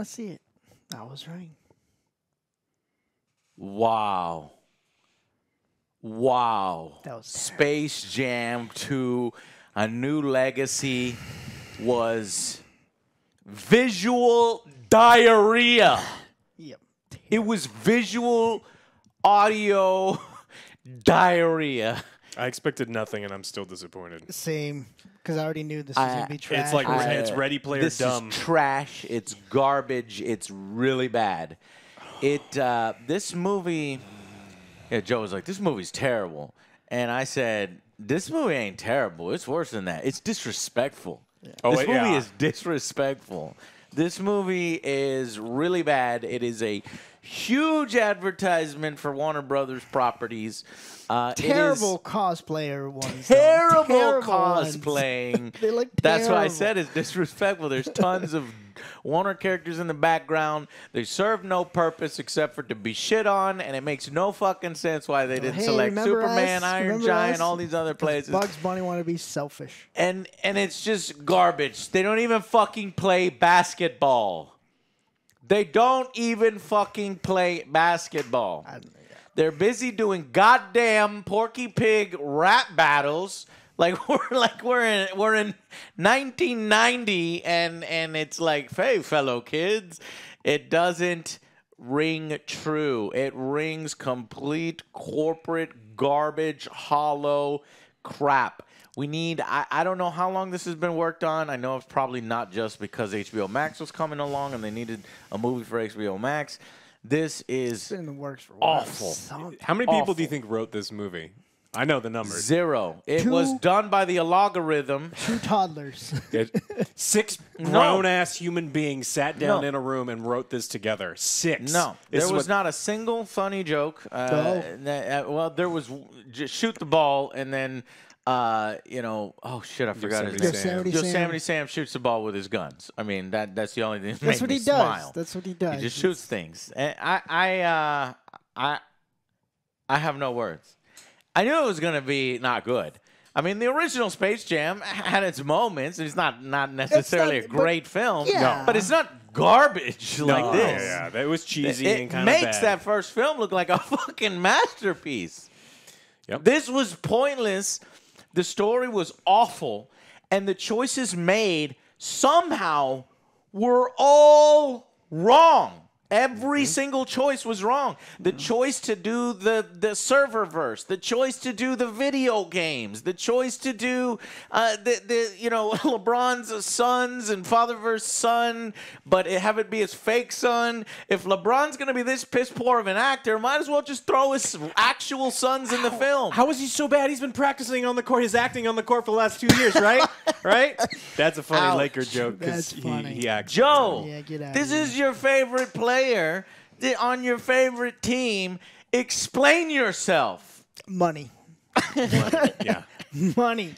said I want to see it. I was right. Wow. Wow. That was Space Jam 2, A New Legacy was visual diarrhea. Yep. It was visual audio diarrhea. I expected nothing, and I'm still disappointed. Same, because I already knew this was I- gonna be trash. It's like I- it's Ready Player this Dumb. is trash. It's garbage. It's really bad. It uh, this movie. Yeah, Joe was like, "This movie's terrible," and I said, "This movie ain't terrible. It's worse than that. It's disrespectful. Oh, this it- movie yeah. is disrespectful. This movie is really bad. It is a huge advertisement for Warner Brothers properties. Uh, terrible cosplayer ones. terrible, Terrible ones. cosplaying. They look That's why I said is disrespectful. There's tons of Warner characters in the background. They serve no purpose except for to be shit on, and it makes no fucking sense why they didn't Hey, select Superman, us? Iron Remember Giant, us? all these other places. Bugs Bunny want to be selfish. and and it's just garbage. They don't even fucking play basketball. They don't even fucking play basketball. I, They're busy doing goddamn Porky Pig rap battles. Like we're like we're in we're in 1990 and and it's like, hey fellow kids, it doesn't ring true. It rings complete corporate garbage, hollow crap. We need I, I don't know how long this has been worked on. I know it's probably not just because HBO Max was coming along and they needed a movie for HBO Max. This is it's been in the works for. Awful. Some- How many people do you think wrote this movie? I know the numbers. Zero. It Two- was done by the algorithm. Two toddlers. Six No. grown ass human beings sat down No. in a room and wrote this together. Six. No, This there is was what- not a single funny joke. Uh, No. that- uh, well, there was w- just shoot the ball and then, uh, you know, oh shit, I forgot his Yosemite name. Sam. Yosemite Sam. Yosemite Sam shoots the ball with his guns. I mean, that that's the only thing that That's made what me he does. smile. That's what he does. He just shoots things. And I, I, uh, I, I have no words. I knew it was gonna be not good. I mean, the original Space Jam had its moments. It's not not necessarily not- a but- great film, yeah. but it's not garbage No, like yeah, this. Yeah, that was cheesy It and kind of makes bad. that first film look like a fucking masterpiece. Yep. This was pointless. The story was awful, and the choices made somehow were all wrong. Every single choice was wrong. The choice to do the the server verse, the choice to do the video games, the choice to do uh, the the you know LeBron's sons and father versus son, but it, have it be his fake son. If LeBron's gonna be this piss poor of an actor, might as well just throw his actual sons in the film. How is he so bad? He's been practicing on the court. He's acting on the court for the last two years, right? right? That's a funny Ouch. Laker joke because he, he acts. Joe, Yeah, get outta this is your favorite player th- on your favorite team. Explain yourself. money. Yeah. Money.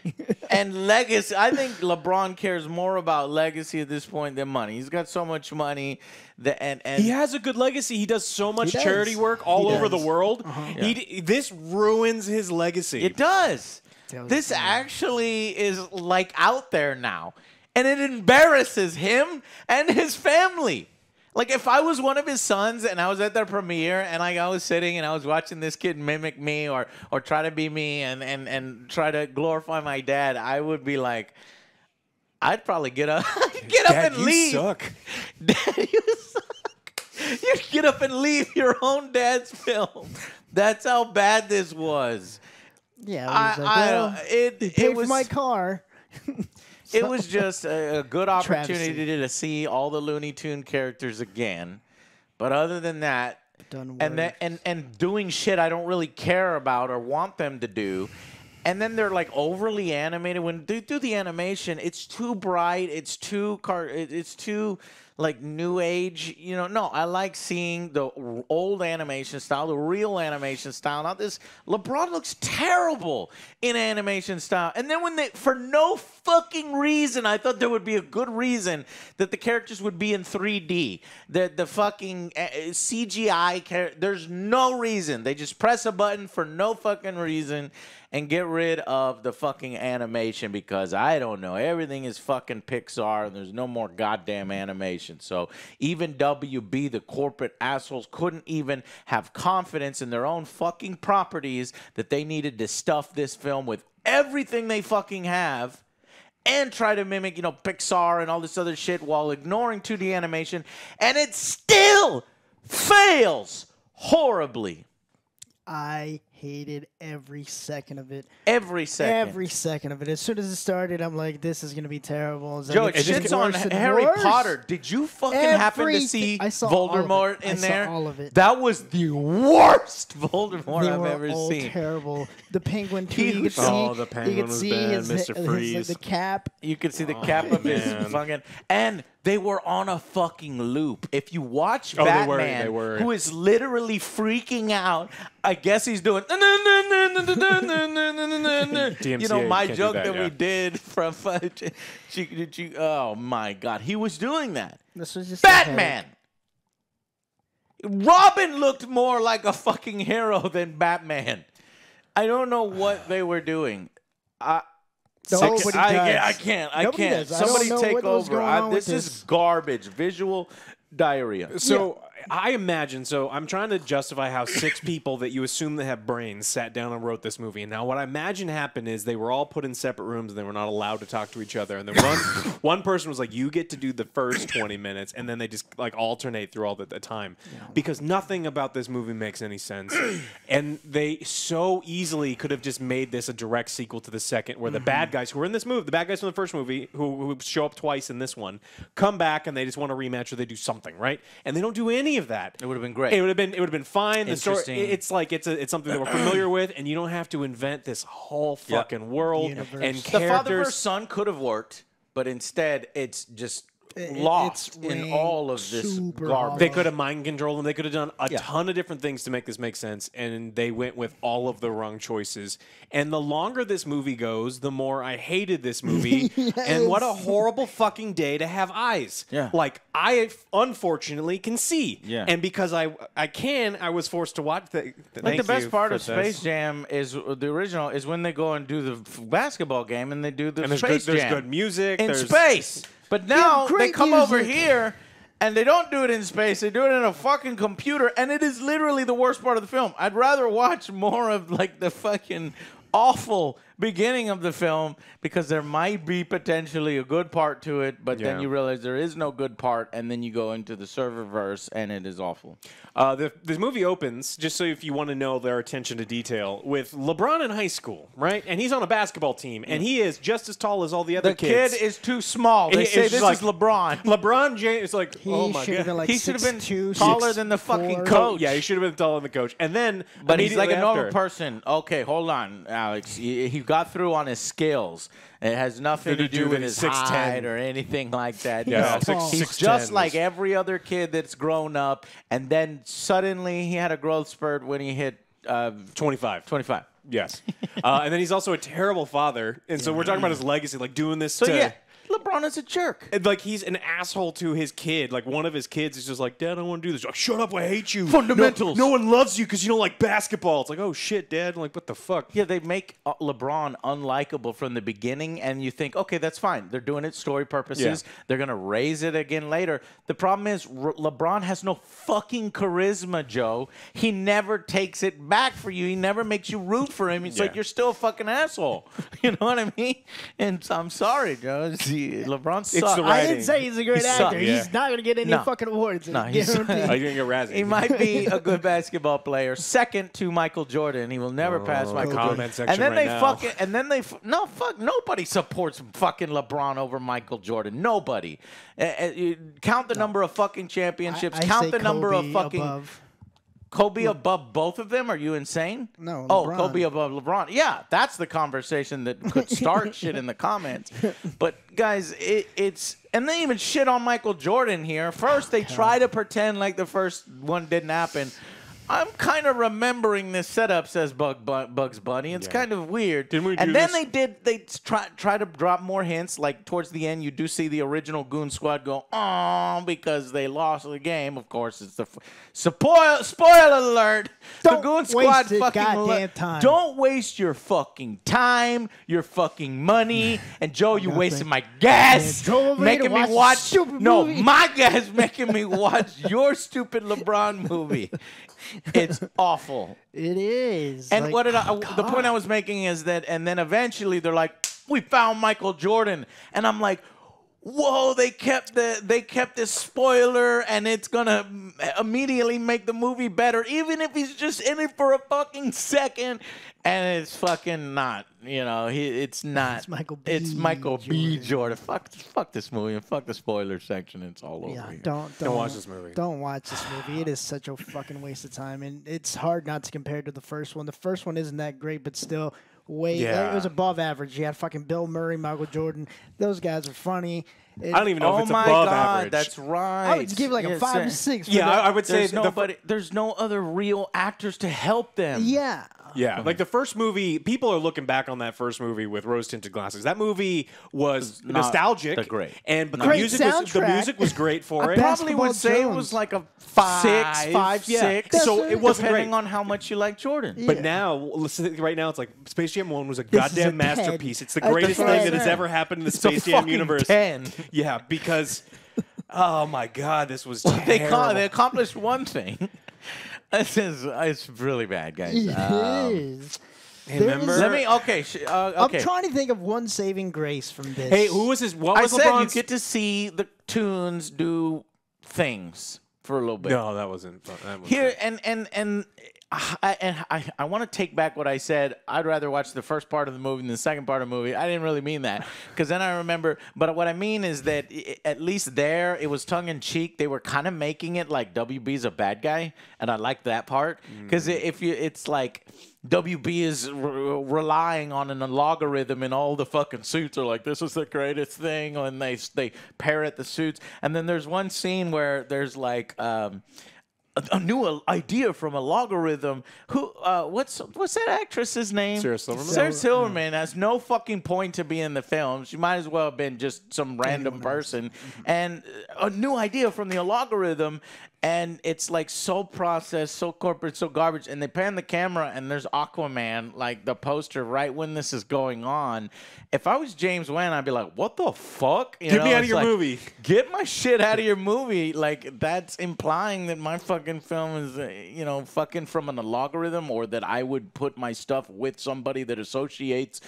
And legacy. I think LeBron cares more about legacy at this point than money. He's got so much money that and and He has a good legacy. He does so much does. charity work all He over the world. Uh-huh. He this ruins his legacy. it does. This funny. actually is like out there now, and it embarrasses him and his family. Like if I was one of his sons and I was at their premiere and like I was sitting and I was watching this kid mimic me or or try to be me and and and try to glorify my dad, I would be like, I'd probably get up, get up Dad, and you leave. suck. Dad, you suck. You get up and leave your own dad's film. That's how bad this was. Yeah, it I, was like, I well, don't- it it was my car. it was just a, a good opportunity Travesty. to see all the Looney Tune characters again. But other than that, Done and and and doing shit I don't really care about or want them to do. And then they're like overly animated. When they do the animation, it's too bright. It's too car. It's too like new age. You know, no. I like seeing the old animation style, the real animation style. Not this. LeBron looks terrible in animation style. And then when they, for no fucking reason, I thought there would be a good reason that the characters would be in 3D. The the fucking uh, CGI. Char- there's no reason. They just press a button for no fucking reason. And get rid of the fucking animation because I don't know. Everything is fucking Pixar and there's no more goddamn animation. So even WB, the corporate assholes, couldn't even have confidence in their own fucking properties that they needed to stuff this film with everything they fucking have and try to mimic, you know, Pixar and all this other shit while ignoring 2D animation, and it still fails horribly. I hated every second of it. Every second. Every second of it. As soon as it started, I'm like, this is gonna be terrible. It's Joe, gonna it get shits on Harry worse. Potter. Did you fucking happen to Everything- see I saw all of. Voldemort I in saw there? all of it. That was the worst Voldemort They I've were ever all seen. terrible. The penguin too. You could see. Oh, the you penguin could was see bad, his, Mr. his- Freeze. the cap. You could see the oh, cap of his man. fucking, and they were on a fucking loop. If you watch Oh, they Batman, were, they were. who is literally freaking out, I guess he's doing. you know my can't joke that, that, yeah. we did from. She, did you, oh my god, he was doing that. This was just Batman. Robin looked more like a fucking hero than Batman. I don't know what they were doing. I, Nobody I, does. I can't. I Nobody can't. does. I don't Somebody know take what over. I, on this is garbage. Visual diarrhea. So I imagine. So I'm trying to justify how six people that you assume that have brains sat down and wrote this movie. And now what I imagine happened is they were all put in separate rooms and they were not allowed to talk to each other. And then one one person was like, "You get to do the first 20 minutes," and then they just like alternate through all the, the time because nothing about this movie makes any sense. and they so easily could have just made this a direct sequel to the second, where the mm-hmm. bad guys who were in this movie, the bad guys from the first movie, who, who show up twice in this one, come back and they just want a rematch or they do something, right? And they don't do any of that. It would have been great. It would have been. It would have been fine. The story. Interesting. It's like it's a, it's something that we're familiar with, and you don't have to invent this whole Yeah. fucking world Universe. and The the father characters. versus son could have worked, but instead it's just It- lost it's in all of this super garbage. They could have mind controlled them. They could have done a Yeah. ton of different things to make this make sense, and they went with all of the wrong choices. And the longer this movie goes, the more I hated this movie. And what a horrible fucking day to have eyes. Yeah. Like I unfortunately can see. Yeah. And because I I can, I was forced to watch. The, Like the best part for of this. Space Jam is uh, the original is when they go and do the f- basketball game and they do the And there's Space good, there's good music. in there's, space. But now they come over here and they don't do it in space. They do it in a fucking computer, and it is literally the worst part of the film. I'd rather watch more of like the fucking awful beginning of the film because there might be potentially a good part to it, but then you realize there is no good part, and then you go into the serververse and it is awful. Uh, the, this movie opens, just so if you want to know their attention to detail, with LeBron in high school, right? And he's on a basketball team, and he is just as tall as all the other The kids. The kid is too small. They He- say it's this like- is LeBron. LeBron James is like, He oh my should have god. been like He should have been 6'2", taller 6'4". than the fucking coach. yeah, he should have been taller than the coach. And then, But he's like a immediately normal after- person. Okay, hold on, Alex. He, he got through on his skills. It has nothing to, To do do with his 6'10". height or anything like that. Yeah, No. six- he's 6'10" just like every other kid that's grown up, and then suddenly he had a growth spurt when he hit uh, 25. 25. Yes. uh, and then he's also a terrible father. And so we're talking about his legacy, like doing this So to. yeah, LeBron is a jerk. and, Like he's an asshole to his kid. Like one of his kids is just like, Dad, I don't want to do this. Like, Shut up, I hate you. Fundamentals. No, no one loves you because you don't like basketball. It's like, oh shit, Dad. like, what the fuck? Yeah, they make uh, LeBron unlikable from the beginning, and you think, okay, that's fine. They're doing it story purposes. Yeah. They're gonna raise it again later. The problem is R- LeBron has no fucking charisma, Joe. He never takes it back for you. He never makes you root for him. It's like you're still a fucking asshole. You know what I mean? And I'm sorry, Joe. It's- LeBron sucks. the I didn't say he's a great He actor. sucks. He's Yeah. not going to get any No. fucking awards. No, he's- Are you gonna get Razzie? He might be a good basketball player, second to Michael Jordan. He will never pass Oh, Michael comment Jordan. section and then right they now. fucking and then they f- no fuck nobody supports fucking LeBron over Michael Jordan. Nobody. Uh, uh, count the number of fucking championships. I- I count say the number of fucking above. Kobe above both of them. Are you insane? No, Oh, Kobe above LeBron. Yeah, that's the conversation that could start shit in the comments. But guys, it, it's and they even shit on Michael Jordan here. First, they try to pretend like the first one didn't happen. I'm kind of remembering this setup says Bug Bu- Bugs Bunny. It's Yeah. kind of weird. Didn't we and do then this- they did they try try to drop more hints. Like towards the end, you do see the original Goon Squad go oh because they lost the game. Of course, it's the f- spoil spoiler alert. Don't the Goon waste Squad your fucking goddamn time. Don't waste your fucking time, your fucking money, and Joe, you Nothing. wasting my gas, Yeah, Joe over here to making me watch watch. stupid no, movie. my gas making me watch your stupid LeBron movie. It's awful. It is. And like, what did I? oh, the point I was making is that, and then eventually they're like, "We found Michael Jordan," and I'm like, "Whoa!" They kept the they kept this spoiler, and it's gonna mm, immediately make the movie better, even if he's just in it for a fucking second. And it's fucking not, you know, he it's not. It's Michael B. It's Michael B. Jordan. Jordan. Fuck, fuck this movie and fuck the spoiler section. It's all over Yeah, here. don't, don't Don't watch this movie. Don't watch this movie. It is such a fucking waste of time, and it's hard not to compare to the first one. The first one isn't that great, but still way Yeah. it was above average. You had fucking Bill Murray, Michael Jordan. Those guys are funny. It- I don't even know oh if it's my above god, average. that's right. I would give it like a five sir. or six. Yeah, the- I, I would say There's the fir- there's no other real actors to help them. yeah. Yeah, like the first movie, people are looking back on that first movie with rose tinted glasses. That movie was not nostalgic, great. and but the Great music was the soundtrack. music was great for I it. probably Basketball would say it Jones. was like a Five, six, five, yeah. six. So it wasn't depending great. on how much you like Jordan. Yeah. But now, listen, right now, it's like Space Jam One was a is goddamn a masterpiece. 10. It's the That's greatest what thing that has said. ever happened in the It's a Space Jam fucking universe. 10. Yeah, because oh my god, this was They terrible. ca- they accomplished one thing. this is it's really bad, guys. It Um, is. Hey, There remember? is- let me okay. sh- Uh, I'm trying to think of one saving grace from this. Hey, who was his? What I was said you get to see the tunes do things for a little bit. no, that wasn't. That wasn't Here and and and I and I, I want to take back what I said. I'd rather watch the first part of the movie than the second part of the movie. I didn't really mean that because then I remember. But what I mean is that i at least there it was tongue in cheek. They were kind of making it like WB's a bad guy, and I like that part because if you, it's like. WB is re- relying on an logarithm, and all the fucking suits are like, "This is the greatest thing," and they they parrot the suits. And then there's one scene where there's like, um, a, a new idea from a logarithm. Who? Uh, what's what's that actress's name? Sarah Silverman? Sarah Silverman has no fucking point to be in the film. She might as well have been just some random person. And uh, a new idea from the logarithm, and it's like so processed, so corporate, so garbage. And they pan the camera, and there's Aquaman, like the poster, right when this is going on. If I was James Wan, I'd be like, "What the fuck? You Get me know, out of your like, movie. Get my shit out of your movie. Like that's implying that my fucking film is, uh, you know, fucking from an logarithm, or that I would put my stuff with somebody that associates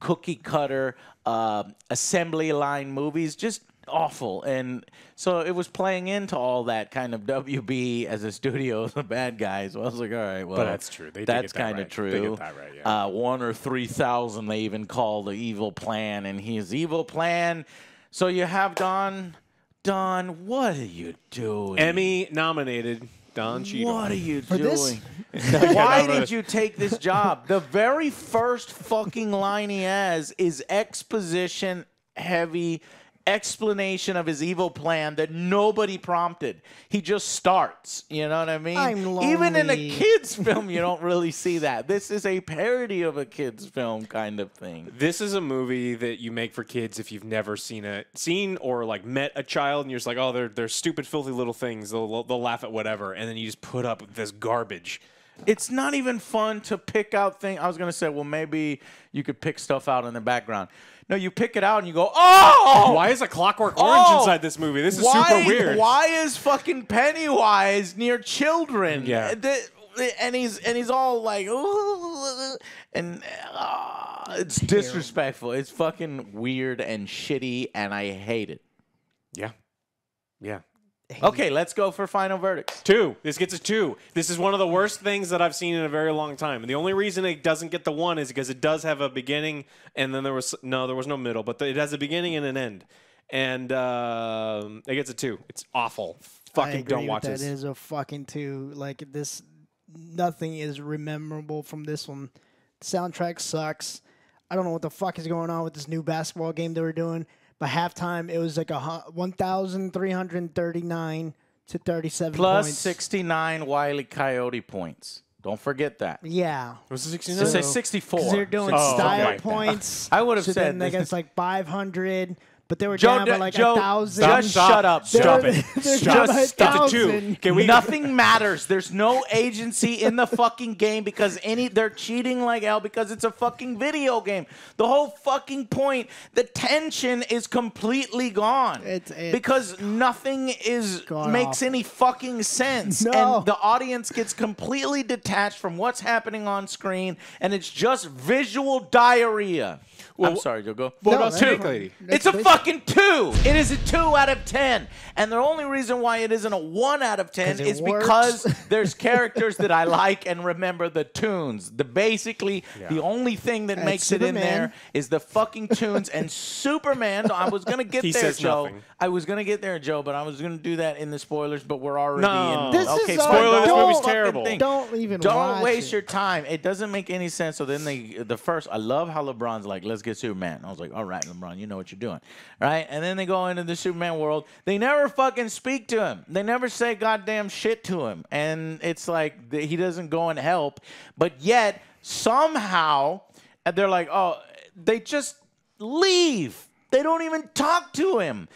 cookie cutter uh, assembly line movies. Just awful. And so it was playing into all that kind of WB as a studio, the bad guys. So I was like, all right, well, but that's true. They that's that kind of right. true. They get that right, yeah. Uh, one or three thousand, they even call the evil plan, and his evil plan. So you have Don. Don, what are you doing? Emmy nominated Don Cheadle. What are you For doing? Why no, no. did you take this job? The very first fucking line he has is exposition heavy explanation of his evil plan that nobody prompted. He just starts. You know what I mean? I'm Even in a kids film, you don't really see that. This is a parody of a kids film kind of thing. This is a movie that you make for kids if you've never seen it, seen or like met a child, and you're just like, oh, they're they're stupid, filthy little things. They'll they'll laugh at whatever, and then you just put up with this garbage. It's not even fun to pick out things. I was gonna say, well, maybe you could pick stuff out in the background. No, you pick it out and you go, oh, Why is a Clockwork Orange Oh! inside this movie? This is why, super weird. Why is fucking Pennywise near children? Yeah. The- and he's and he's all like, "Ooh," and uh, it's disrespectful. It's fucking weird and shitty, and I hate it. Yeah, yeah. Okay, let's go for final verdicts. Two. This gets a two. This is one of the worst things that I've seen in a very long time. And the only reason it doesn't get the one is because it does have a beginning and then there was no, there was no middle, but it has a beginning and an end. And um, it gets a two. It's awful. Fucking don't watch that. this. It is a fucking two. Like this, nothing is memorable from this one. The soundtrack sucks. I don't know what the fuck is going on with this new basketball game they were doing. By halftime, it was like a 1,339 to 37 Plus points. 69 Wiley Coyote points. Don't forget that. Yeah. Was it It 69? says 64. They're doing Oh, style okay. points. I would have so said then they this- like 500, but they were Joe, down by like Joe, a thousand. just shut up. They're- Stop it. they're Stop. down Stop two. Can we? Nothing matters. There's no agency in the fucking game because any they're cheating like hell because it's a fucking video game. The whole fucking point, the tension is completely gone. It's- it's because nothing is makes off. any fucking sense. No. And the audience gets completely detached from what's happening on screen and it's just visual diarrhea. I'm sorry, you'll go. What No, about that's Snake. Lady? It's a fucking two. It is a two out of ten. And the only reason why it isn't a one out of ten is works. because there's characters that I like and remember the tunes. The basically the only thing that That's makes it in there is the fucking tunes and Superman. I was gonna get He there, says Joe. nothing. I was gonna get there, Joe, but I was gonna do that in the spoilers. But we're already No. in. This okay, is spoiler. this whole movie's terrible. thing. Don't even Don't watch waste it. your time. It doesn't make any sense. So then they, the first, I love how LeBron's like, let's get Superman. I was like, all right, LeBron, you know what you're doing, right? And then they go into the Superman world. They never fucking speak to him. They never say goddamn shit to him, and it's like he doesn't go and help. But yet somehow, uh, they're like, oh, they just leave. They don't even talk to him.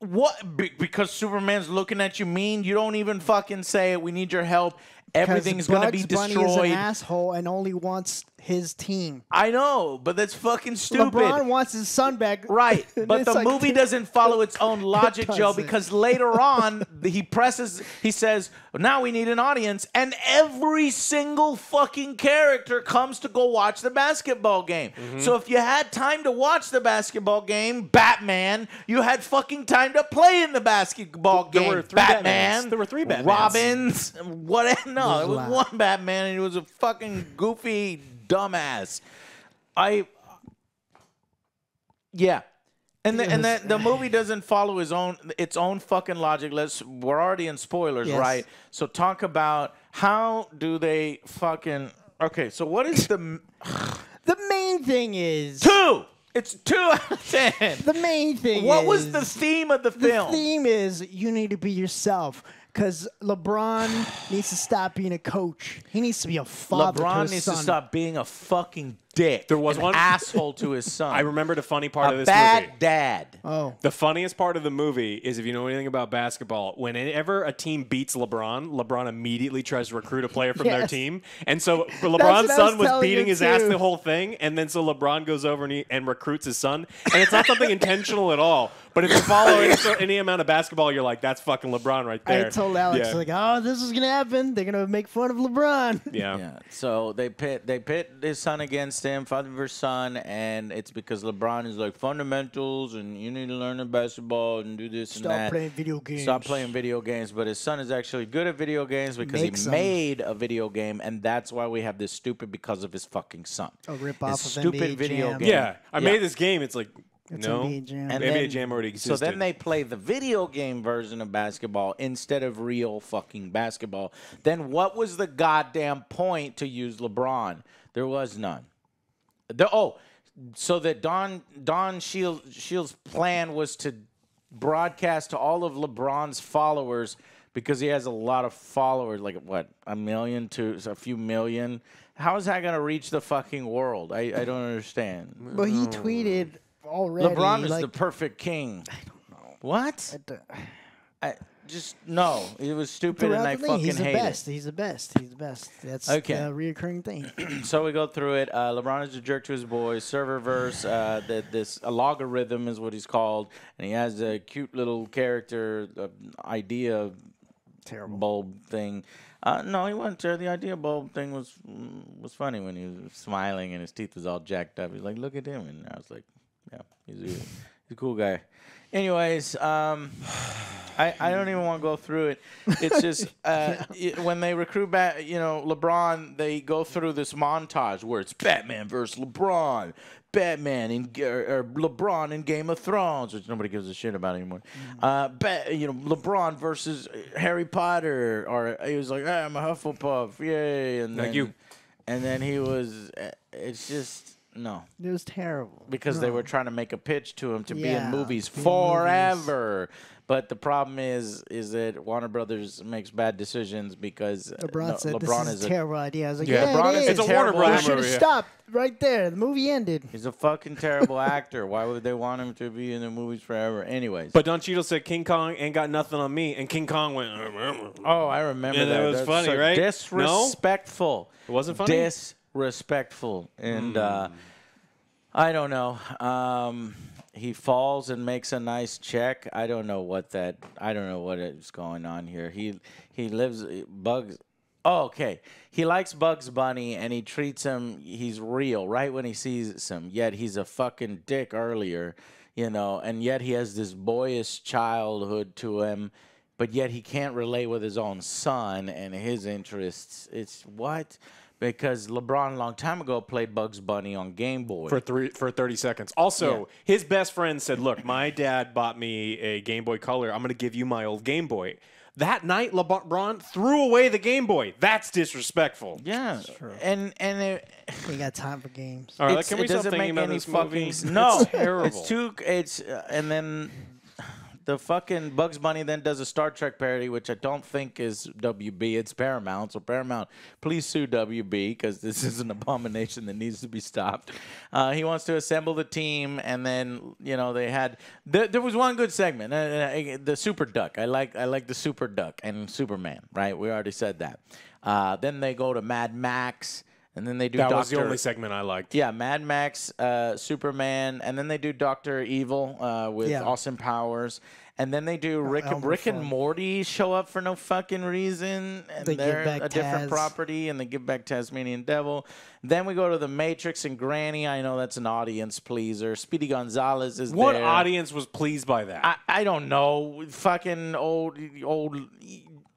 What? Be- because Superman's looking at you mean. You don't even fucking say, it "We need your help Everything's gonna be Bugs Bunny is an asshole and only wants his team. I know, but that's fucking stupid. LeBron wants his son back. Right, but the like- movie doesn't follow its own logic, Joe, because later on he presses, he says, "Now we need an audience," and every single fucking character comes to go watch the basketball game. Mm-hmm. So if you had time to watch the basketball game, Batman, you had fucking time to play in the basketball game. There game. were three Batman, Batmans. There were three Batmans. Robins, what? No, it was lot. one Batman, and he was a fucking goofy dumbass. I yeah. And the, and the, the movie doesn't follow his own its own fucking logic. Let's we're already in spoilers, Yes. right? So talk about how do they fucking Okay, so what is the The main thing is 2? It's 2 out of 10. the main thing. What was is- the theme of the film? The film? theme is you need to be yourself. Because LeBron needs to stop being a coach. He needs to be a father. to LeBron his needs son. to stop being a fucking dick. There was an one- asshole to his son. I remembered a funny part of a this bad movie. dad. Oh, The funniest part of the movie is if you know anything about basketball, whenever a team beats LeBron, LeBron immediately tries to recruit a player from their team. And so LeBron's what was son was beating you his ass the whole thing. And then so LeBron goes over and, he, and recruits his son. And it's not something intentional at all. But if you follow any, sort- any amount of basketball, you're like, that's fucking LeBron right there. I told Alex Yeah. like, oh, this is gonna happen. They're gonna make fun of LeBron. yeah. Yeah. So they pit they pit his son against him, father versus son, and it's because LeBron is like fundamentals and you need to learn the basketball and do this and that. Stop playing video games. Stop playing video games. But his son is actually good at video games because Makes he 'em. made a video game, and that's why we have this stupid because of his fucking son. A rip off of stupid NBA video Jam. game. Yeah. I made this game. It's like, It's no. NBA Jam. And NBA then- Jam already So then they play the video game version of basketball instead of real fucking basketball. Then what was the goddamn point to use LeBron? There was none. The, oh, so that Don Don Shields Shields' plan was to broadcast to all of LeBron's followers because he has a lot of followers, like what a million to a few million. How is that going to reach the fucking world? I, I don't understand. But he tweeted already. LeBron is like, the perfect king. I don't know. What? uh, I just no. It was stupid, and I fucking he's the hate best. He's the best. He's the best. That's Okay. a reoccurring thing. So we go through it. Uh, LeBron is a jerk to his boys. Serververse. Uh, that this Al-G Rhythm is what he's called, and he has a cute little character uh, idea Terrible. bulb thing. Uh, no, he wasn't. there. The idea bulb thing was was funny when he was smiling and his teeth was all jacked up. He's like, "Look at him," and I was like, "Yeah, he's a, he's a cool guy." Anyways, um, I, I don't even want to go through it. It's just uh, y- when they recruit back, you know, LeBron, they go through this montage where it's Batman versus LeBron, Batman in or, LeBron in Game of Thrones, which nobody gives a shit about anymore. Uh, ba- you know, LeBron versus Harry Potter, or he was like, hey, I'm a Hufflepuff, yay, and Like then, you. and then he was. uh, It's just No, It was terrible. because they were trying to make a pitch to him to be in movies to be in forever. But the problem is, is that Warner Brothers makes bad decisions because uh, LeBron no- said LeBron this is, is a a terrible idea. I was like, Yeah, yeah, LeBron it is is. a It's a Warner They Brothers should have stopped right there. The movie ended. he's a fucking terrible actor. Why would they want him to be in the movies forever? Anyways, But Don Cheadle said King Kong ain't got nothing on me, and King Kong went. oh, I remember Yeah, that that. was That's funny, so right? No? Disrespectful. It wasn't funny? Disrespectful, and uh, I don't know. Um, he falls and makes a nice check. I don't know what that. I don't know what is going on here. He he lives bugs. Oh, okay. He likes Bugs Bunny and he treats him. He's real right when he sees him. Yet he's a fucking dick earlier, you know. And yet he has this boyish childhood to him. But yet he can't relate with his own son and his interests. It's what? Because LeBron a long time ago played Bugs Bunny on Game Boy. for three for 30 seconds. Also, Yeah. his best friend said, "Look, my dad bought me a Game Boy Color. I'm going to give you my old Game Boy." That night, LeBron threw away the Game Boy. That's disrespectful. yeah, and and it, Ain't got time for games. All right, can we it stop doesn't thinking make about any this fucking movie? no. It's terrible. It's too. It's uh, and then the fucking Bugs Bunny then does a Star Trek parody, which I don't think is WB. It's Paramount. So Paramount, please sue WB because this is an abomination that needs to be stopped. Uh, he wants to assemble the team, and then you know they had there, there was one good segment, uh, uh, the Super Duck. I like I like the Super Duck and Superman. Right, we already said that. Uh, then they go to Mad Max. And then they do That Doctor. was the only segment I liked. Yeah, Mad Max, uh, Superman, and then they do Doctor Evil uh, with Yeah. Austin Powers, and then they do Rick, Elmer Rick and Morty show up for no fucking reason, and they they're back a different property, and they give back Tasmanian Devil. Then we go to the Matrix and Granny. I know that's an audience pleaser. Speedy Gonzales is What there. audience was pleased by that? I, I don't know. Fucking old old.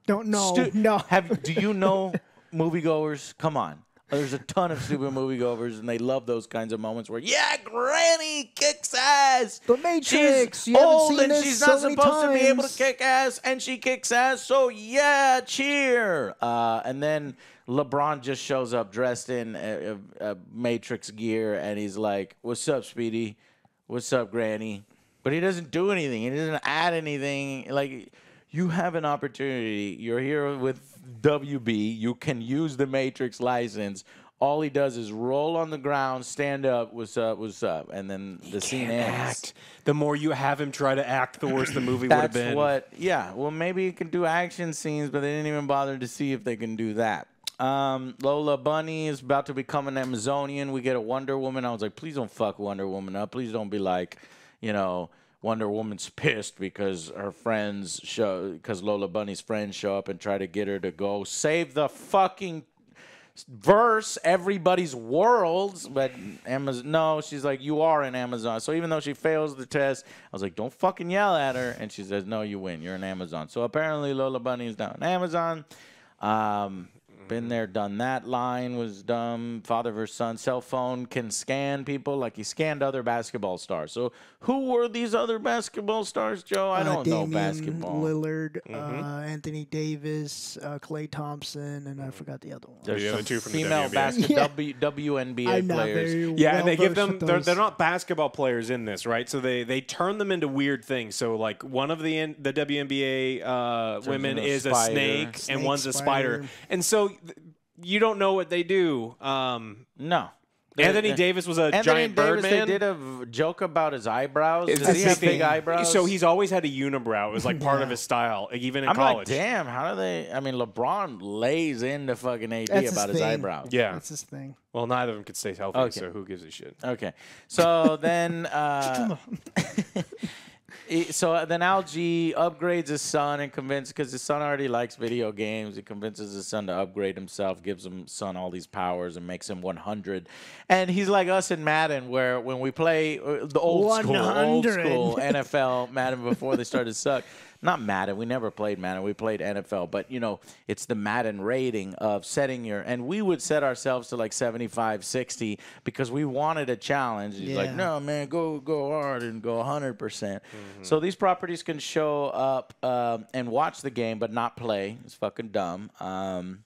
Don't know. stu- no. Have do you know moviegoers? Come on. There's a ton of stupid moviegoers, and they love those kinds of moments where, yeah, Granny kicks ass. The Matrix, She's old seen and this she's so not supposed to be able to kick ass, and she kicks ass. So yeah, cheer. Uh, and then LeBron just shows up dressed in a, a, a Matrix gear, and he's like, "What's up, Speedy? What's up, Granny?" But he doesn't do anything. He doesn't add anything. Like you have an opportunity. You're here with WB. You can use the Matrix license. All he does is roll on the ground, stand up, what's up, what's up, and then the scene ends. act. The more you have him try to act, the worse the movie would have That's been. what. Yeah. Well, maybe you can do action scenes, but they didn't even bother to see if they can do that. Um, Lola Bunny is about to become an Amazonian. We get a Wonder Woman. I was like, please don't fuck Wonder Woman up. Please don't be like, you know, Wonder Woman's pissed because her friends show because Lola Bunny's friends show up and try to get her to go save the fucking verse everybody's worlds but amazon no she's like you are an amazon. So even though she fails the test i was like don't fucking yell at her. And she says no you win. You're an amazon. So apparently lola bunny is now an amazon. Um been there done that line was dumb father versus son cell phone can scan people like he scanned other basketball stars so who were these other basketball stars joe i Uh, don't know Damian basketball Lillard, Mm-hmm. uh, Anthony Davis, uh, Klay Thompson, and I forgot the other one. There's The other two from the female WNBA. basket Yeah. W, WNBA I'm not players very Yeah, and they give them they're, they're not basketball players in this, right? So they they turn them into weird things. So like one of the N- the WNBA uh, women a is a spider. snake, and Snake, one's a spider. spider. And so th- you don't know what they do. Um, no Anthony Davis was a Anthony giant Davis, Birdman. they did a v- joke about his eyebrows. It's Does he have big eyebrows? So he's always had a unibrow. It was like part of his style, like, even in I'm college. like, damn, how do they? I mean, LeBron lays into fucking AD That's his about his thing. eyebrows. Yeah. That's his thing. Well, neither of them could stay healthy, Okay. so who gives a shit? Okay, so then, uh, he- so then Al-G upgrades his son and convinces because his son already likes video games. He convinces his son to upgrade himself, gives him son all these powers, and makes him 100. And he's like us in Madden, where when we play uh, the old school, old school NFL Madden before they started to suck. Not Madden. We never played Madden. We played NFL. But, you know, it's the Madden rating of setting your. And we would set ourselves to like 75, 60 because we wanted a challenge. He's like, no, man, go go hard and go 100%. percent So these properties can show up um, and watch the game but not play. It's fucking dumb. Um,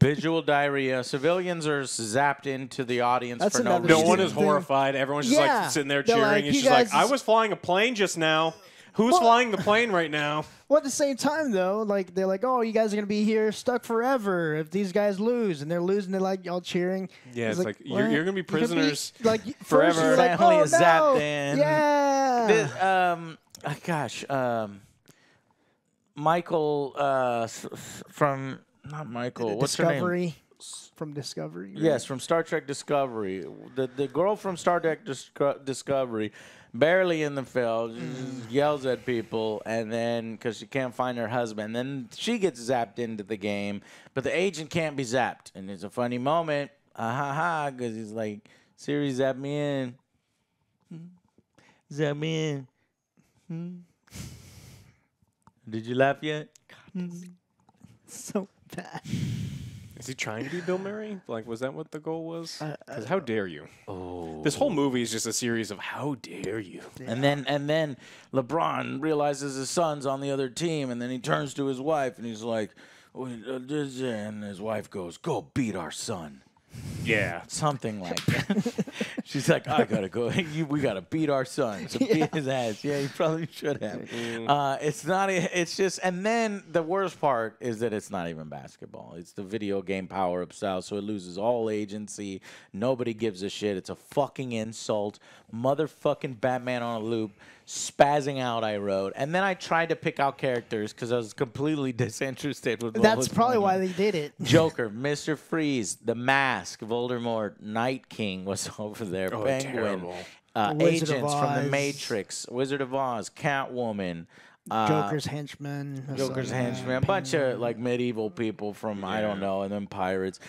Visual diarrhea. Civilians are zapped into the audience That's for no another No one is horrified. Everyone's just Yeah. like sitting there They're cheering. like, it's "You just like, guys- I was flying a plane just now. Who's Well- flying the plane right now? Well, at the same time, though, like they're like, "Oh, you guys are gonna be here stuck forever if these guys lose," and they're losing. They're like y'all cheering. Yeah, it's like, you're- what? you're gonna be prisoners like y- forever. First you're like, Family oh, is no. zapped in. Yeah. This, um, uh, gosh, um, Michael uh, s- s- from not Michael. What's her name? Discovery from Discovery. right? Yes, from Star Trek Discovery. The the girl from Star Trek Disco- Discovery, barely in the film, just yells at people, and then because she can't find her husband, then she gets zapped into the game, but the agent can't be zapped, and it's a funny moment, ah ha ha, because he's like, Siri, zap me in, Hmm. zap me in. Hmm. Did you laugh yet? So bad. Is he trying to be Bill Murray? Like, was that what the goal was? Uh, Because how dare you? Oh. This whole movie is just a series of how dare you. And then and then LeBron realizes his son's on the other team, and then he turns to his wife and he's like, "Wait, uh, this-" and his wife goes, "Go beat our son." Yeah. Something like that. She's like, I gotta go. You, we gotta beat our son. So beat his ass. Yeah, you probably should have. Uh, it's not. It's just. And then the worst part is that it's not even basketball. It's the video game power up style. So it loses all agency. Nobody gives a shit. It's a fucking insult. Motherfucking Batman on a loop, spazzing out. I wrote, and then I tried to pick out characters because I was completely disinterested with. What That's was probably why they did it. Joker, Mr. Freeze, The Mask, Voldemort, Night King was over there, Oh, Penguin, terrible. uh, agents from The Matrix, Wizard of Oz, Catwoman, uh, Joker's henchman. or Joker's henchmen, a bunch of like medieval people from I don't know, and then pirates,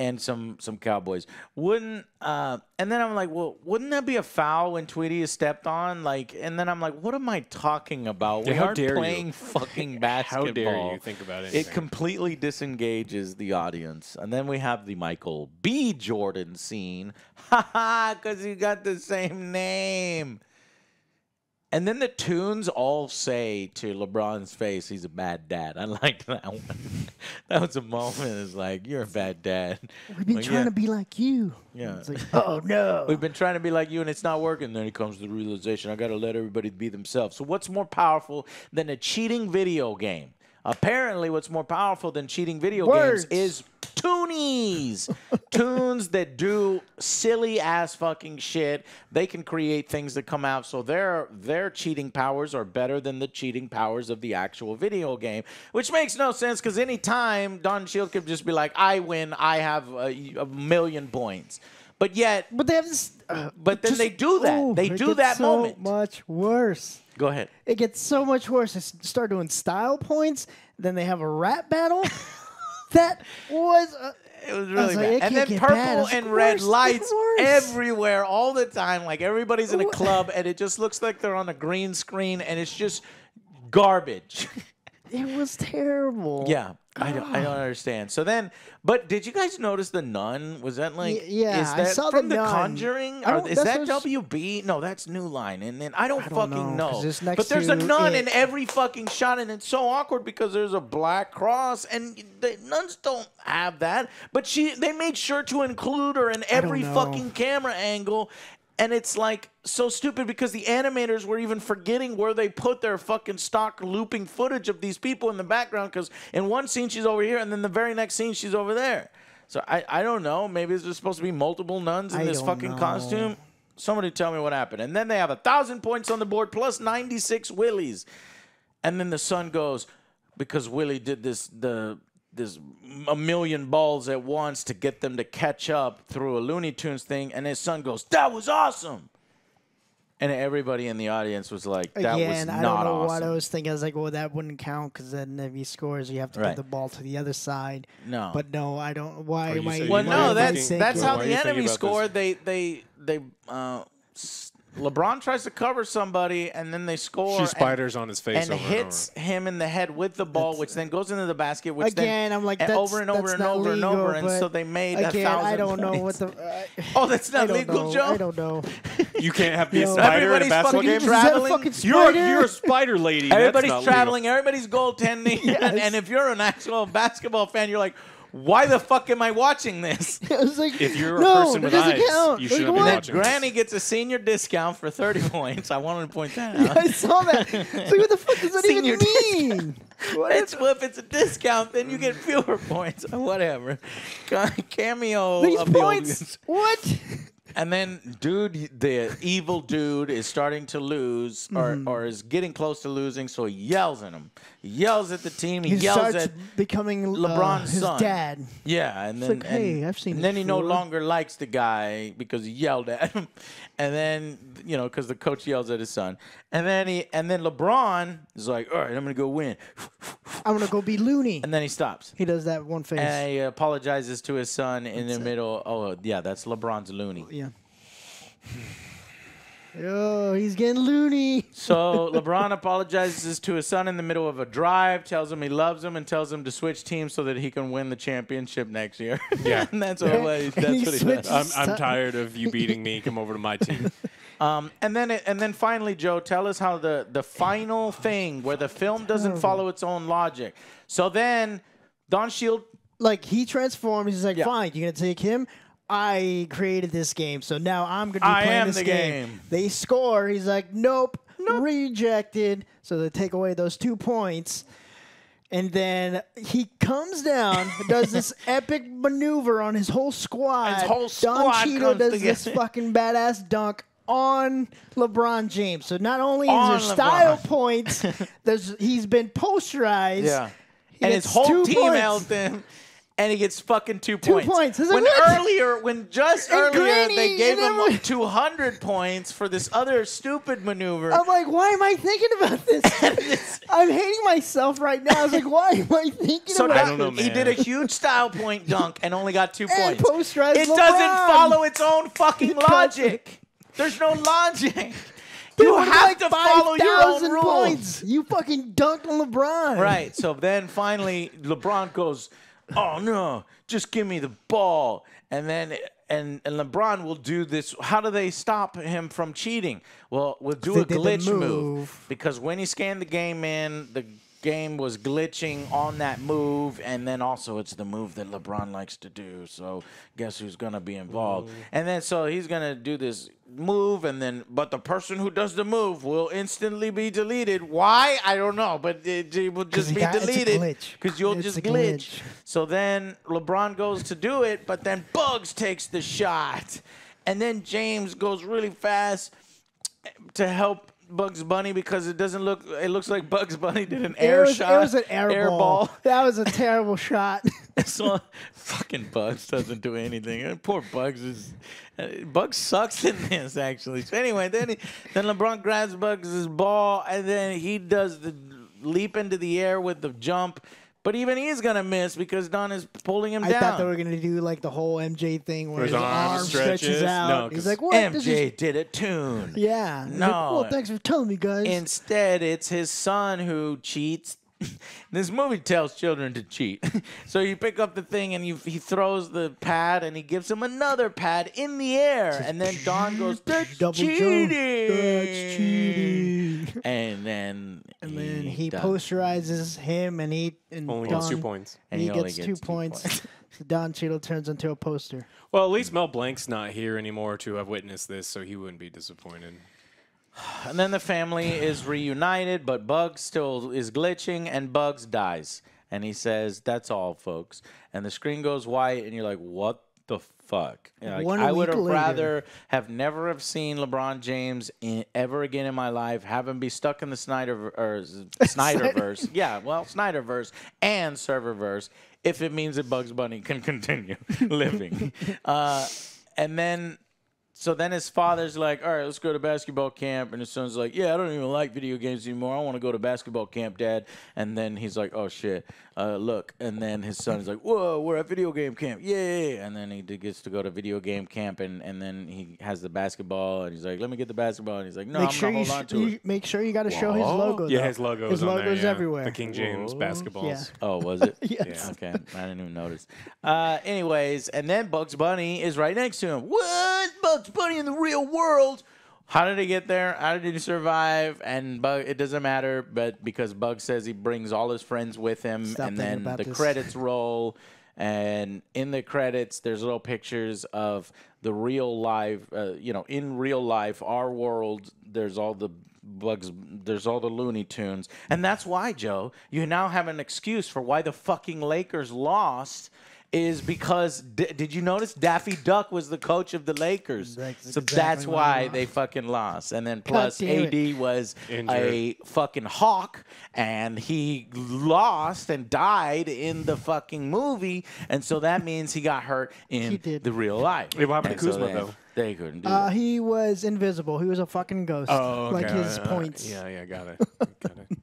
and some some cowboys. Wouldn't uh, and then I'm like, well, wouldn't that be a foul when Tweety is stepped on? Like, and then I'm like, what am I talking about? We how aren't dare you. playing fucking How dare you think about it? It completely disengages the audience. And then we have the Michael B. Jordan scene. Ha ha, because you got the same name. And then the tunes all say to LeBron's face, he's a bad dad. I liked that one. that was a moment. It's like, you're a bad dad. We've been Like, trying yeah, to be like you. Yeah. It's like, oh no. We've been trying to be like you and it's not working. Then he comes to the realization I got to let everybody be themselves. So, what's more powerful than a cheating video game? Apparently, what's more powerful than cheating video Words. games is toonies. Tunes that do silly ass fucking shit. They can create things that come out. So, their, their cheating powers are better than the cheating powers of the actual video game, which makes no sense because anytime Don Shield could just be like, I win, I have a, a million points. But yet, but they have this. Uh, but then just- they do that. oh, they do that so moment. Much worse. Go ahead. It gets so much worse. They start doing style points. Then they have a rap battle. that was. Uh, It was really was like, bad. And then purple bad. And red lights everywhere all the time. Like everybody's in a club and it just looks like they're on a green screen and it's just garbage. it was terrible. yeah. I don't, I don't understand. So then, but did you guys notice the nun? Was that like, Y- yeah, is I that saw the from the, Nun. Conjuring? I Or is that WB? No, that's New Line. And then I don't, I don't fucking know, know. But there's a nun it. in every fucking shot, and it's so awkward because there's a black cross, and the nuns don't have that. But she, they made sure to include her in every fucking camera angle. And it's like so stupid because the animators were even forgetting where they put their fucking stock looping footage of these people in the background. Because in one scene she's over here, and then the very next scene she's over there. So I, I don't know. Maybe there's supposed to be multiple nuns in I this fucking know. costume. Somebody tell me what happened. And then they have a thousand points on the board plus 96 willies. And then the son goes, because Willie did this the this a million balls at once to get them to catch up through a Looney Tunes thing, and his son goes, "That was awesome." And everybody in the audience was like, "That was Again, I not don't know what. I was thinking. I was like, well, that wouldn't count because then if he scores, you have to Right. give the ball to the other side. No. But no, I don't. Why am I? Well, no, that's thinking- that's how the enemy about this? scored. They they they uh, s- LeBron tries to cover somebody and then they score. She and- spiders on his face and over hits him in the head with the ball, which then goes into the basket. Which Again, then, I'm like, and that's, over and over and not over and over, and so they made a again, thousand. I don't know what the. Uh, Oh, that's not don't legal, know. Joe. I don't know. You can't have be a Yo. spider in a Everybody's basketball game. Is that a traveling. fucking You're spider? you're a spider lady. Everybody's not legal. traveling. Everybody's goaltending. and, and if you're an actual basketball fan, you're like, why the fuck am I watching this? I was like, If you're a no, person that with doesn't eyes, count. you Like, shouldn't be what? watching. Granny gets a senior discount for 30 points. I wanted to point that out. I saw that. It's like, what the fuck does that Senior even mean? What It's, well, if it's a discount, then you get fewer points. Whatever. Cameo These of the old points? What? And then, dude, the evil dude is starting to lose or, Mm-hmm. or is getting close to losing, so he yells at him. He yells at the team. He, He yells starts at becoming uh, LeBron's his son. dad. yeah, and then like, hey, and, I've seen and it then he no longer likes the guy because he yelled at him, and then you know because the coach yells at his son, and then he and then LeBron is like, all right, I'm gonna go win, I'm gonna go be loony. and then he stops. He does that one face. And he apologizes to his son in the middle. Oh, yeah, that's LeBron's loony. yeah. Oh, he's getting loony. So LeBron apologizes to his son in the middle of a drive, tells him he loves him, and tells him to switch teams so that he can win the championship next year. Yeah. and that's what, Yeah. he, And that's he what he does. I'm, I'm tired of you beating me. Come over to my team. Um, and then it, and then finally, Joe, tell us how the the final thing where the film doesn't follow its own logic. So then Don Cheadle. Like he transforms. He's like, Yeah. fine, you're gonna take him. I created this game, so now I'm gonna be I playing am this the game. game. They score. He's like, nope, nope, rejected. So they take away those two points. And then he comes down, does this epic maneuver on his whole squad. His whole Don squad Cheadle comes does this fucking badass dunk on LeBron James. So not only is On there style points, there's he's been posterized. Yeah. He and his whole team points. helped him. And he gets fucking two, points. points. I When like, earlier, when just And earlier Granny they gave him everyone- 200 points for this other stupid maneuver. I'm like, why am I thinking about this? I'm hating myself right now. I was like, why am I thinking So about that, don't know, he did a huge style point dunk and only got two And points. it LeBron. doesn't follow its own fucking logic. There's no logic. Dude, You have about to like follow your own rules. Points? You fucking dunked on LeBron. Right. So then finally LeBron goes, "Oh no, just give me the ball." And then and and LeBron will do this. How do they stop him from cheating? Well, we'll do a glitch move. move. because when he scanned the game in, the game was glitching on that move, and then also it's the move that LeBron likes to do. So guess who's gonna be involved? Mm-hmm. And then so he's gonna do this move, and then but the person who does the move will instantly be deleted. Why? I don't know, but it, it will just be got- deleted because you'll It's just glitch. glitch. So then LeBron goes to do it, but then Bugs takes the shot, and then James goes really fast to help Bugs Bunny because it doesn't look. It looks like Bugs Bunny did an It air was, shot. it was an air, ball. ball. That was a terrible shot. so fucking Bugs doesn't do anything. Poor Bugs is. Uh, Bugs sucks in this actually. So anyway, then he, then LeBron grabs Bugs' ball and then he does the leap into the air with the jump. But even he's gonna miss because Don is pulling him I down. thought they were gonna do like the whole MJ thing where His his, arm arm stretches, stretches? out. No, He's 'cause like, "What? This is- MJ did a tune. yeah. No. Like, well, thanks for telling me, guys. Instead, it's his son who cheats. this movie tells children to cheat. so you pick up the thing and you, he throws the pad and he gives him another pad in the air. And then Don goes, That's Double jump. cheating. That's cheating. And then And then he does- posterizes him, and he and Only Don, gets two points. And he, he only gets, gets two two points. points. So Don Cheadle turns into a poster. Well, at least Mel Blanc's not here anymore to have witnessed this, so he wouldn't be disappointed. And then the family is reunited, but Bugs still is glitching, and Bugs dies. And he says, "That's all, folks." And the screen goes white, and you're like, "What the fuck?" Like, One I would have later. rather have never have seen LeBron James in, ever again in my life, have him be stuck in the Snyder or Snyderverse. yeah, well, Snyderverse and Serververse, if it means that Bugs Bunny can continue living. Uh, and then so then his father's like, all right, let's go to basketball camp. And his son's like, yeah, I don't even like video games anymore. I want to go to basketball camp, Dad. And then he's like, oh, shit, uh, look. And then his son's like, whoa, we're at video game camp. Yay. And then he gets to go to video game camp. And, and then he has the basketball. And he's like, let me get the basketball. And he's like, no, make I'm sure going you, to hold on to you it. make sure you got to show his logo. Yeah, though. his logo's His on logo's there. yeah. everywhere. The King James Whoa. basketballs. Yeah. Oh, was it? Yes. Okay, I didn't even notice. Uh, anyways, and then Bugs Bunny is right next to him. What? Bugs Bunny in the real world? How did he get there? How did he survive? And Bug, it doesn't matter, but because Bugs says he brings all his friends with him, Stop and then the this. credits roll, And in the credits, there's little pictures of the real life, uh, you know, in real life, our world. There's all the bugs. There's all the Looney Tunes, and that's why Joe, you now have an excuse for why the fucking Lakers lost. Is because d- did you notice Daffy Duck was the coach of the Lakers, That's so exactly that's why why they they fucking lost. And then plus AD it. was Injured. a fucking hawk, and he lost and died in the fucking movie, and so that means he got hurt in the real life. Hey, what happened And to Kuzma, they, though? They couldn't do Uh, that. he was invisible. He was a fucking ghost. Oh, like his Uh, points. Yeah, yeah, got it. got it.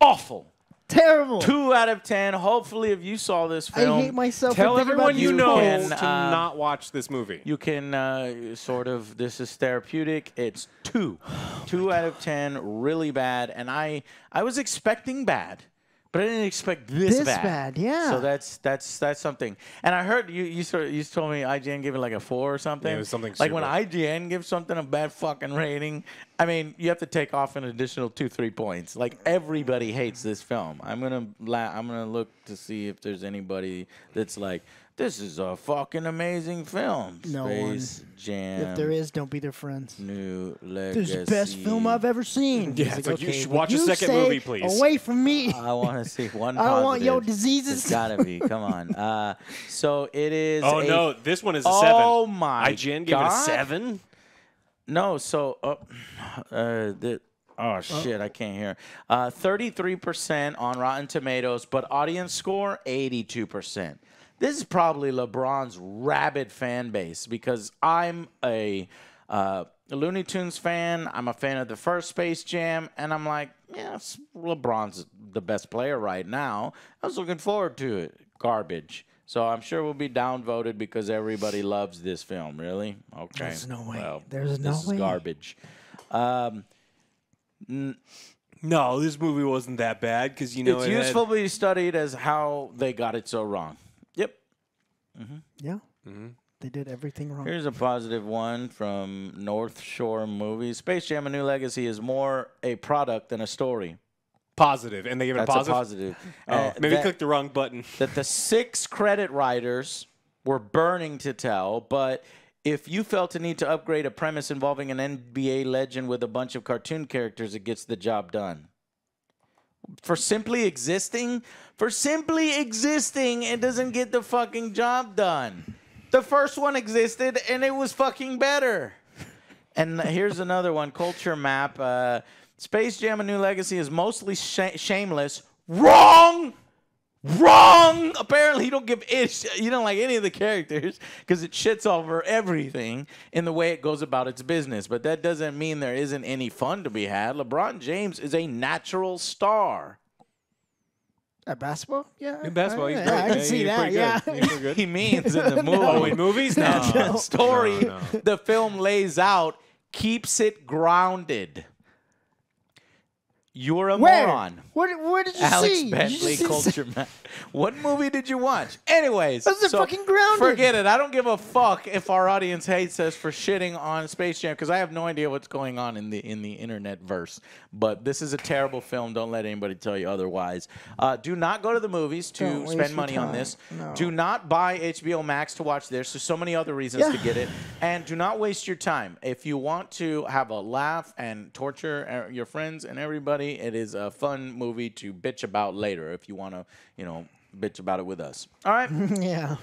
Awful. Terrible. Two out of ten. Hopefully, if you saw this film, I hate myself. Tell everyone you know can, to uh, not watch this movie. you can uh, sort of this is therapeutic it's two two out of ten really bad and i i was expecting bad but i didn't expect this, This bad bad, yeah. so that's that's that's something and i heard you you sort of, you told me ign gave it like a four or something Yeah, it was something like when ign gives something a bad fucking rating i mean you have to take off an additional two three points like everybody hates this film i'm gonna la- i'm gonna look to see if there's anybody that's like this is a fucking amazing film. No one. Jam. If there is, don't be their friends. New legacy. This is the best film I've ever seen. Yeah, it's like, you should watch a you second stay movie, please." Away from me. I want to see one. I don't want your positive. diseases. It's gotta be. Come on. Uh, so it is. oh a- no, this one is a seven. Oh my IGN gave it God. a seven. No. So. Uh, uh, the, Oh shit! I can't hear. Uh, Thirty-three percent on Rotten Tomatoes, but audience score eighty-two percent. This is probably LeBron's rabid fan base because I'm a uh, Looney Tunes fan. I'm a fan of the first Space Jam, and I'm like, yes, LeBron's the best player right now. I was looking forward to it. Garbage. So I'm sure we'll be downvoted because everybody loves this film. Really? Okay. There's no way. Well, There's no way. this is garbage. Um, No, this movie wasn't that bad because you know it's it had- useful to be studied as how they got it so wrong. Yep. Yeah. Mm-hmm. They did everything wrong. Here's a positive one from North Shore Movies. Space Jam: A New Legacy is more a product than a story. Positive, and they gave it That's a positive. a positive. Oh, Uh, maybe that, click the wrong button. that the six credit writers were burning to tell, but if you felt a need to upgrade a premise involving an NBA legend with a bunch of cartoon characters, it gets the job done. For simply existing, for simply existing, it doesn't get the fucking job done. The first one existed and it was fucking better. And here's another one Culture Map. Uh, Space Jam A New Legacy is mostly sh- shameless. Wrong! Wrong! Apparently, you don't give it. You don't like any of the characters because it shits over everything in the way it goes about its business. But that doesn't mean there isn't any fun to be had. LeBron James is a natural star. At basketball? Yeah. In basketball, he's yeah, great. I can Yeah, see he's that. pretty Yeah. good. He's pretty good. He means in the movie. Oh, in movies? No. the story No, no. the film lays out keeps it grounded. You're a Where? moron. What? Where did you Alex see? You Bentley see- Culture Map. What movie did you watch? Anyways, are so fucking grounded. Forget it. I don't give a fuck if our audience hates us for shitting on Space Jam because I have no idea what's going on in the in the internet verse. But this is a terrible film. Don't let anybody tell you otherwise. Uh, do not go to the movies to spend money on this. No. Do not buy HBO Max to watch this. There's so many other reasons to get it. And do not waste your time. If you want to have a laugh and torture uh, your friends and everybody, it is a fun movie to bitch about later if you want to, you know, bitch about it with us. All right. Yeah.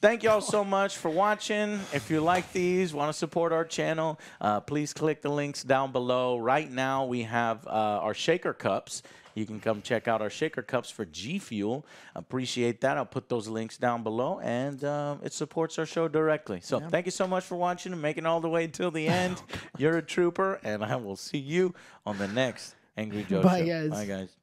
Thank y'all so much for watching. If you like these, want to support our channel, uh, please click the links down below. Right now, we have uh, our shaker cups. You can come check out our shaker cups for G Fuel. Appreciate that. I'll put those links down below, and uh, it supports our show directly. So thank you so much for watching and making all the way till the end. You're a trooper, and I will see you on the next Angry Joe Bye, guys. Bye, guys.